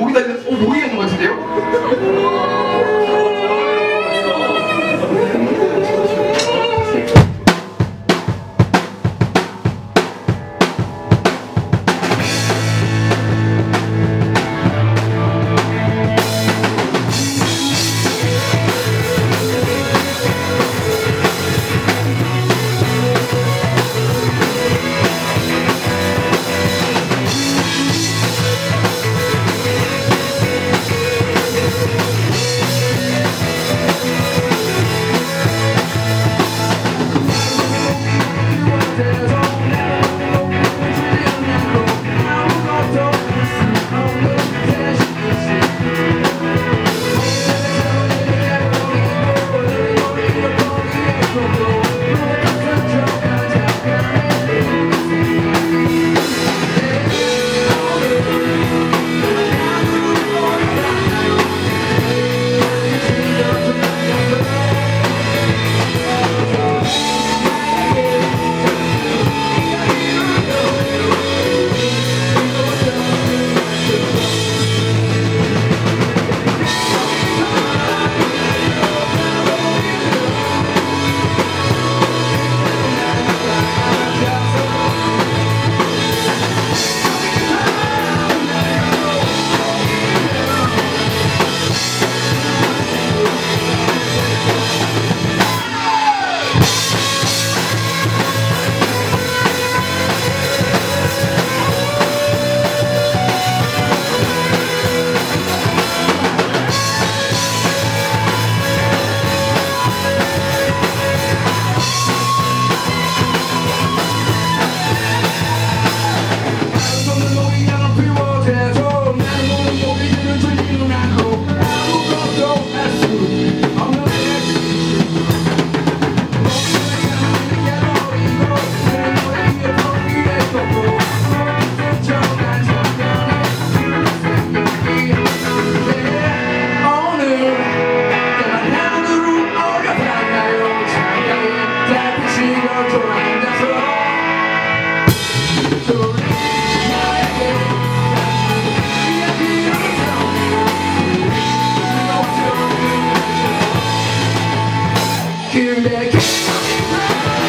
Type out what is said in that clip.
목이 달려, 어, 목이 있는 것 같은데요? and again.